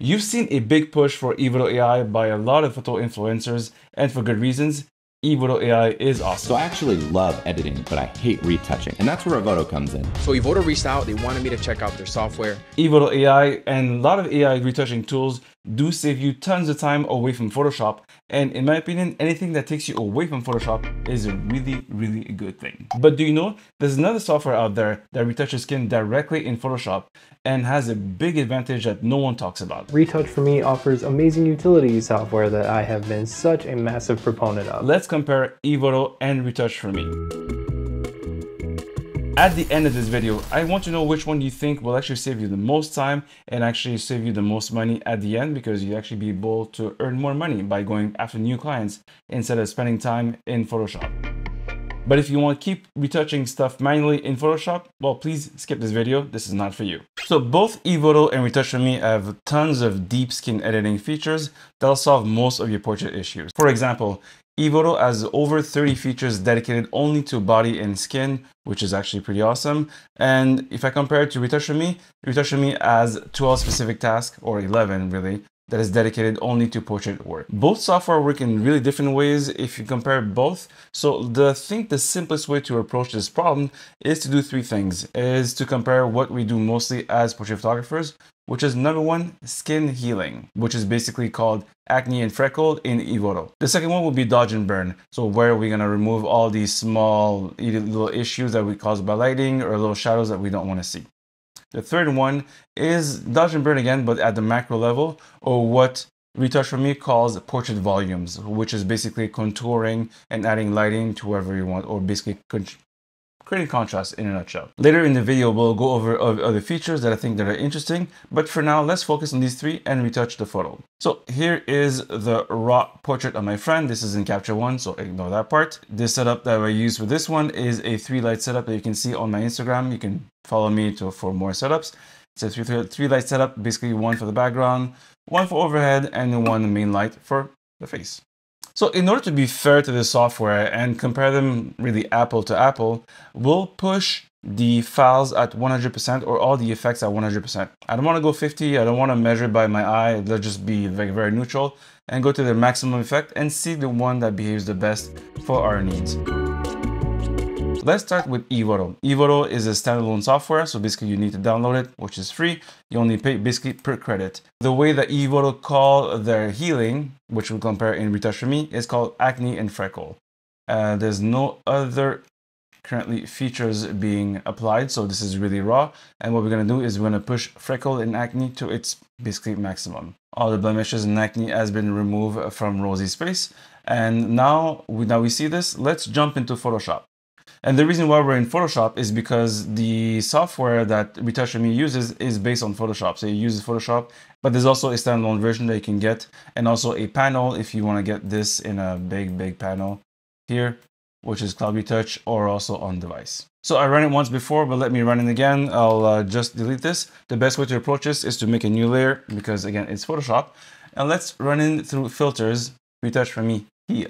You've seen a big push for Evoto AI by a lot of photo influencers, and for good reasons. Evoto AI is awesome. So I actually love editing, but I hate retouching. And that's where Evoto comes in. So Evoto reached out, they wanted me to check out their software. Evoto AI and a lot of AI retouching tools do save you tons of time away from Photoshop. And in my opinion, anything that takes you away from Photoshop is a really, really good thing. But do you know there's another software out there that retouches skin directly in Photoshop and has a big advantage that no one talks about. Retouch4Me offers amazing utility software that I have been such a massive proponent of. Let's compare Evoto and Retouch4Me. At the end of this video, I want to know which one you think will actually save you the most time and actually save you the most money at the end because you actually be able to earn more money by going after new clients instead of spending time in Photoshop. But if you want to keep retouching stuff manually in Photoshop, well, please skip this video. This is not for you. So both Evoto and Retouch4Me have tons of deep skin editing features that'll solve most of your portrait issues. For example, Evoto has over 30 features dedicated only to body and skin, which is actually pretty awesome. And if I compare it to for Me has 12 specific tasks, or 11 really, that is dedicated only to portrait work. Both software work in really different ways if you compare both. So the, I think the simplest way to approach this problem is to do three things, is to compare what we do mostly as portrait photographers, which is number one, skin healing, which is basically called acne and freckle in Evoto. The second one would be dodge and burn. So where are we're gonna remove all these small little issues that we cause by lighting or little shadows that we don't wanna see. The third one is dodge and burn again, but at the macro level, or what Retouch4Me calls portrait volumes, which is basically contouring and adding lighting to wherever you want, or basically creating contrast in a nutshell. Later in the video, we'll go over other features that I think that are interesting, but for now, let's focus on these three and retouch the photo. So here is the raw portrait of my friend. This is in Capture One, so ignore that part. This setup that I use for this one is a three light setup that you can see on my Instagram. You can follow me to, for more setups. It's a three, three light setup, basically one for the background, one for overhead, and one main light for the face. So in order to be fair to the software and compare them really apple to apple, we'll push the files at 100% or all the effects at 100%. I don't want to go 50, I don't want to measure by my eye, let's just be very, very neutral and go to the maximum effect and see the one that behaves the best for our needs. Let's start with Evoto. Evoto is a standalone software, so basically you need to download it, which is free. You only pay basically per credit. The way that Evoto call their healing, which we compare in Retouch4Me, is called acne and freckle. Uh, there's no other currently features being applied, so this is really raw. And what we're gonna do is we're gonna push freckle and acne to its basically maximum. All the blemishes and acne has been removed from Rosie's face. And now we, now we see this, let's jump into Photoshop. And the reason why we're in Photoshop is because the software that Retouch Me uses is based on Photoshop. So it uses Photoshop, but there's also a standalone version that you can get and also a panel if you want to get this in a big, big panel here, which is Cloud Retouch or also on device. So I ran it once before, but let me run it again. I'll uh, just delete this. The best way to approach this is to make a new layer because again, it's Photoshop. And let's run in through filters, Retouch4Me here.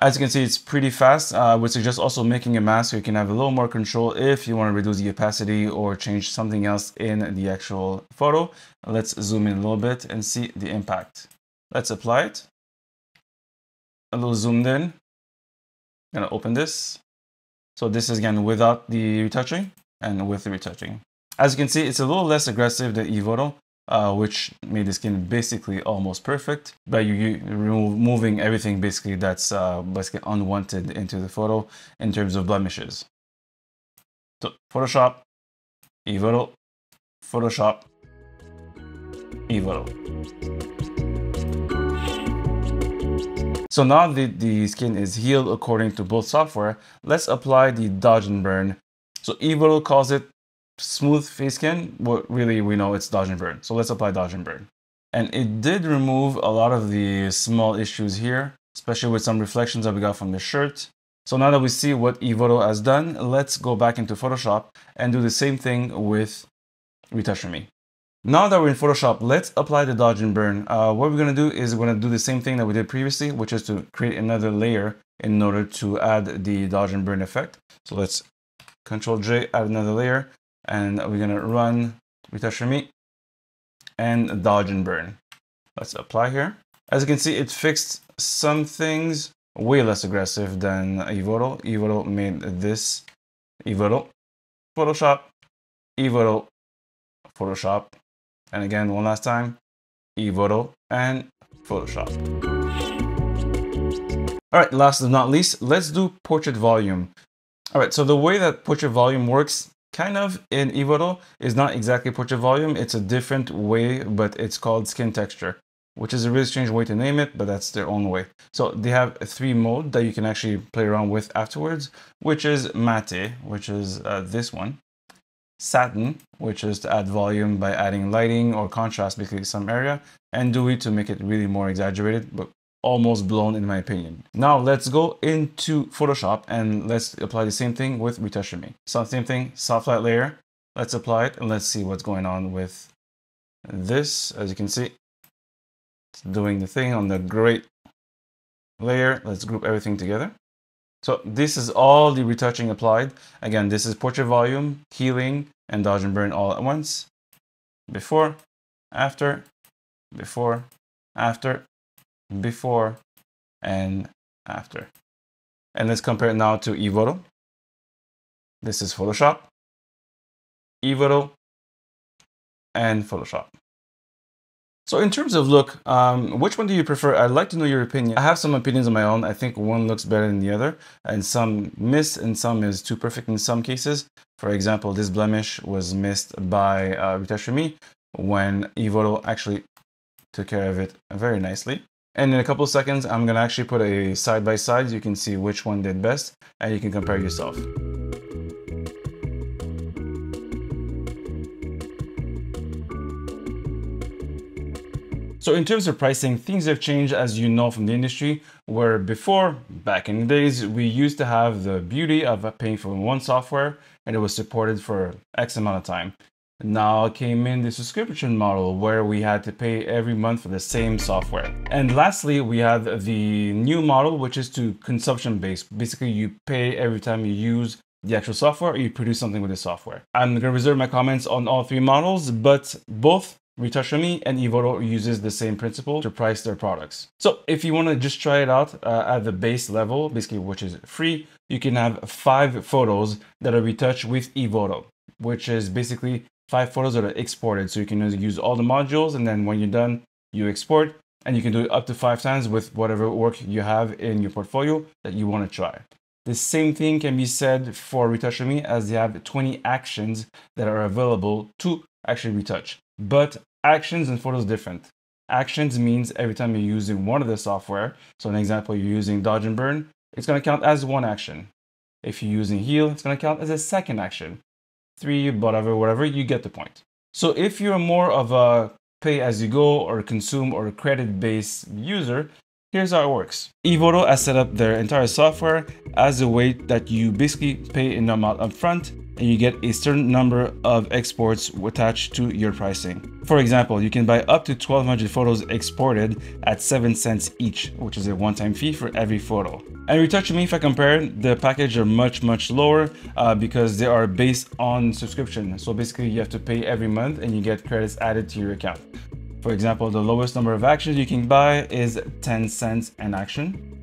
As you can see, it's pretty fast. I would suggest also making a mask so you can have a little more control if you want to reduce the opacity or change something else in the actual photo. Let's zoom in a little bit and see the impact. Let's apply it. A little zoomed in. I'm gonna open this. So this is again without the retouching and with the retouching. As you can see, it's a little less aggressive than Evoto uh, which made the skin basically almost perfect by you removing everything basically that's uh, basically unwanted into the photo in terms of blemishes. So Photoshop, Evoto, Photoshop, Evoto. So now that the skin is healed according to both software, let's apply the dodge and burn. So Evoto calls it smooth face skin, what really we know it's dodge and burn. So let's apply dodge and burn. And it did remove a lot of the small issues here, especially with some reflections that we got from the shirt. So now that we see what Evoto has done, let's go back into Photoshop and do the same thing with Retouch4Me. Now that we're in Photoshop, let's apply the dodge and burn. Uh, what we're gonna do is we're gonna do the same thing that we did previously, which is to create another layer in order to add the dodge and burn effect. So let's Control J, add another layer and we're gonna run me and dodge and burn. Let's apply here. As you can see, it fixed some things way less aggressive than Evoto. Evoto made this Evoto, Photoshop, Evoto, Photoshop, and again, one last time, Evoto and Photoshop. All right, last but not least, let's do portrait volume. All right, so the way that portrait volume works kind of in Evoto is not exactly portrait volume. It's a different way, but it's called skin texture, which is a really strange way to name it, but that's their own way. So they have three mode that you can actually play around with afterwards, which is matte, which is uh, this one. Satin, which is to add volume by adding lighting or contrast between some area, and Dewy to make it really more exaggerated, but almost blown in my opinion. Now let's go into Photoshop and let's apply the same thing with Retouch4Me. So same thing, soft light layer. Let's apply it and let's see what's going on with this. As you can see, it's doing the thing on the great layer. Let's group everything together. So this is all the retouching applied. Again, this is portrait volume, healing, and dodge and burn all at once. Before, after, before, after, before and after. And let's compare it now to Evoto. This is Photoshop, Evoto, and Photoshop. So in terms of look, um, which one do you prefer? I'd like to know your opinion. I have some opinions of my own. I think one looks better than the other, and some miss, and some is too perfect in some cases. For example, this blemish was missed by uh, when Evoto actually took care of it very nicely. And in a couple seconds, I'm gonna actually put a side by side. So you can see which one did best and you can compare yourself. So in terms of pricing, things have changed as you know from the industry, where before, back in the days, we used to have the beauty of paying for one software and it was supported for X amount of time. Now came in the subscription model where we had to pay every month for the same software. And lastly, we had the new model, which is to consumption based. Basically, you pay every time you use the actual software or you produce something with the software. I'm gonna reserve my comments on all three models, but both Retouch4Me and Evoto uses the same principle to price their products. So if you want to just try it out uh, at the base level, basically which is free, you can have five photos that are retouched with Evoto, which is basically five photos that are exported. So you can use all the modules and then when you're done, you export and you can do it up to five times with whatever work you have in your portfolio that you want to try. The same thing can be said for Retouch4Me as they have 20 actions that are available to actually retouch. But actions and photos different. Actions means every time you're using one of the software, so an example, you're using Dodge and Burn, it's going to count as one action. If you're using Heal, it's going to count as a second action three, whatever, whatever, you get the point. So if you're more of a pay as you go or consume or credit based user, here's how it works. Evoto has set up their entire software as a way that you basically pay an amount upfront and you get a certain number of exports attached to your pricing. For example, you can buy up to 1200 photos exported at 7 cents each, which is a one-time fee for every photo. And Retouch4Me, if I compare, the package are much, much lower uh, because they are based on subscription. So basically you have to pay every month and you get credits added to your account. For example, the lowest number of actions you can buy is 10 cents an action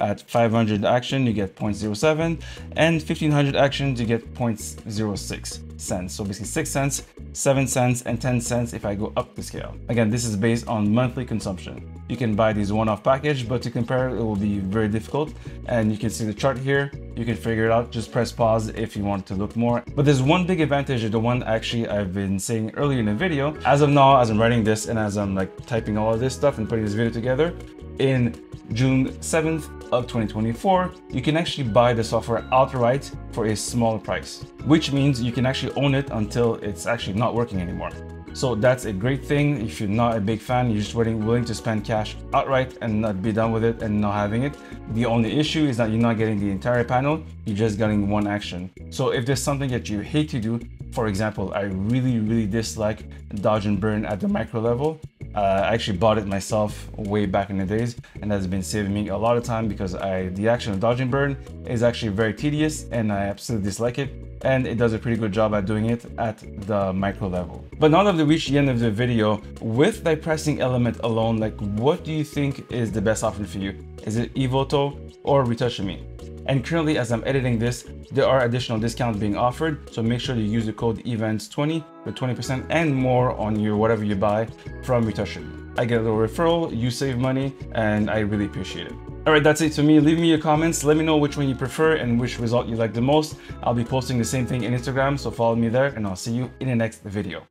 at 500 action you get 0.07 and 1500 actions you get 0.06 cents. So basically 6 cents 7 cents and 10 cents if I go up the scale. Again this is based on monthly consumption. You can buy these one-off package but to compare it will be very difficult. And you can see the chart here. You can figure it out. Just press pause if you want to look more. But there's one big advantage of the one actually I've been saying earlier in the video. As of now as I'm writing this and as I'm like typing all of this stuff and putting this video together in June 7th of 2024, you can actually buy the software outright for a small price, which means you can actually own it until it's actually not working anymore. So that's a great thing. If you're not a big fan, you're just willing, to spend cash outright and not be done with it and not having it. The only issue is that you're not getting the entire panel, you're just getting one action. So if there's something that you hate to do, for example, I really, really dislike dodge and burn at the micro level. Uh, I actually bought it myself way back in the days and that's been saving me a lot of time because I the action of dodging burn is actually very tedious and I absolutely dislike it and it does a pretty good job at doing it at the micro level. But now that we've reached the end of the video, with the pricing element alone, like what do you think is the best option for you? Is it Evoto or Retouch.me? And currently, as I'm editing this, there are additional discounts being offered. So make sure you use the code YVENS20 for 20% and more on your whatever you buy from Retouching. I get a little referral, you save money, and I really appreciate it. All right, that's it for me. Leave me your comments. Let me know which one you prefer and which result you like the most. I'll be posting the same thing in Instagram, so follow me there, and I'll see you in the next video.